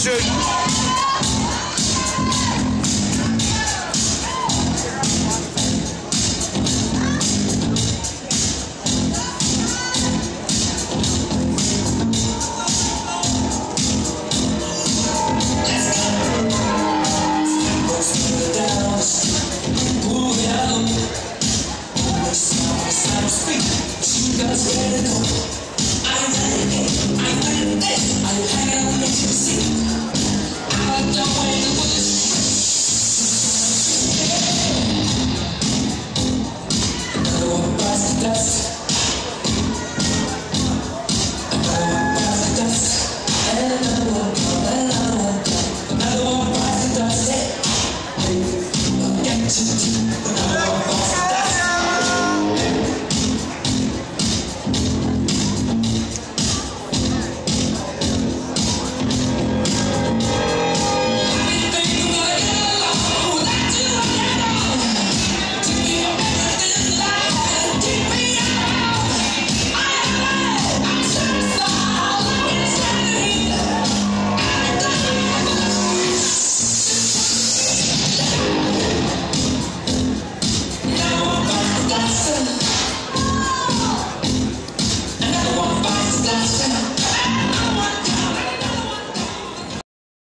decision. Let's get it